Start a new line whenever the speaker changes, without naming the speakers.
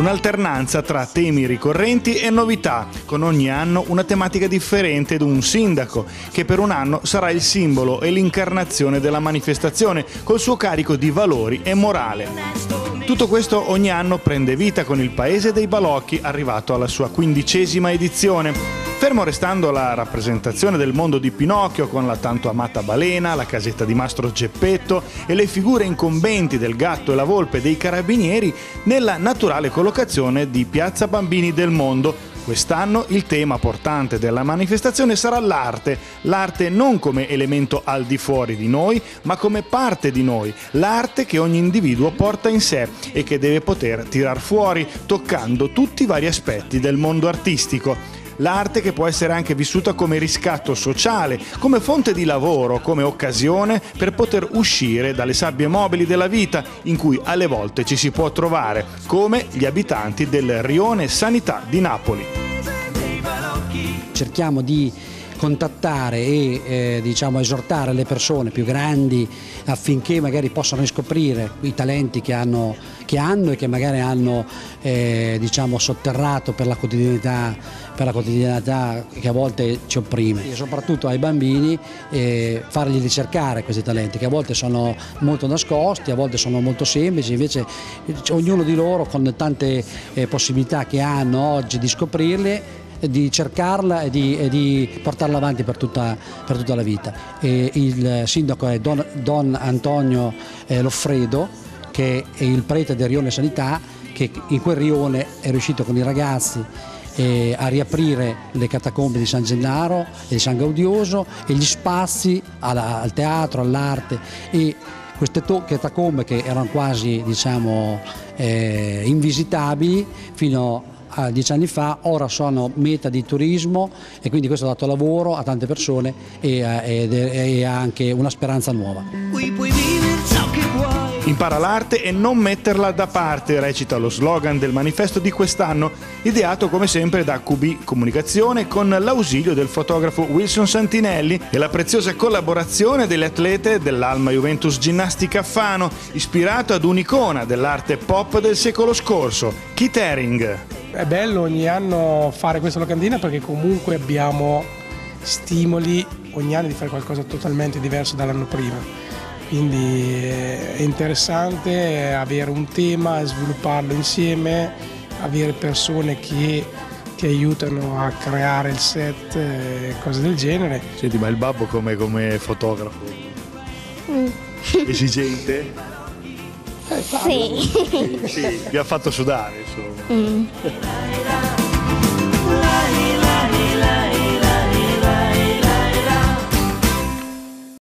un'alternanza tra temi ricorrenti e novità, con ogni anno una tematica differente ed un sindaco, che per un anno sarà il simbolo e l'incarnazione della manifestazione, col suo carico di valori e morale. Tutto questo ogni anno prende vita con il Paese dei Balocchi, arrivato alla sua quindicesima edizione. Fermo restando la rappresentazione del mondo di Pinocchio con la tanto amata balena, la casetta di Mastro Geppetto e le figure incombenti del gatto e la volpe dei carabinieri, nella naturale collocazione di Piazza Bambini del Mondo, Quest'anno il tema portante della manifestazione sarà l'arte, l'arte non come elemento al di fuori di noi, ma come parte di noi, l'arte che ogni individuo porta in sé e che deve poter tirar fuori toccando tutti i vari aspetti del mondo artistico l'arte che può essere anche vissuta come riscatto sociale, come fonte di lavoro, come occasione per poter uscire dalle sabbie mobili della vita in cui alle volte ci si può trovare, come gli abitanti del Rione Sanità di Napoli.
Cerchiamo di contattare e eh, diciamo, esortare le persone più grandi affinché magari possano riscoprire i talenti che hanno, che hanno e che magari hanno eh, diciamo, sotterrato per la, per la, quotidianità, che a volte ci opprime. E soprattutto ai bambini eh, fargli ricercare questi talenti che a volte sono molto nascosti, a volte sono molto semplici, invece ognuno di loro con tante eh, possibilità che hanno oggi di scoprirle di cercarla e di, e di portarla avanti per tutta, per tutta la vita. E il sindaco è Don, Don Antonio eh, Loffredo, che è il prete del Rione Sanità, che in quel rione è riuscito con i ragazzi eh, a riaprire le catacombe di San Gennaro e di San Gaudioso e gli spazi alla, al teatro, all'arte e queste catacombe che erano quasi diciamo, eh, invisitabili fino a dieci anni fa, ora sono meta di turismo e quindi questo ha dato lavoro a tante persone e, e, e anche una speranza nuova.
Impara l'arte e non metterla da parte, recita lo slogan del manifesto di quest'anno, ideato come sempre da QB Comunicazione con l'ausilio del fotografo Wilson Santinelli e la preziosa collaborazione delle atlete dell'Alma Juventus Ginnastica Fano, ispirato ad un'icona dell'arte pop del secolo scorso, Keith Haring.
È bello ogni anno fare questa locandina perché comunque abbiamo stimoli ogni anno di fare qualcosa totalmente diverso dall'anno prima. Quindi è interessante avere un tema, svilupparlo insieme, avere persone che ti aiutano a creare il set e cose del genere.
Senti, ma il babbo come, come fotografo? Mm. Esigente?
Eh, sì.
sì. Vi ha fatto sudare, insomma. Mm.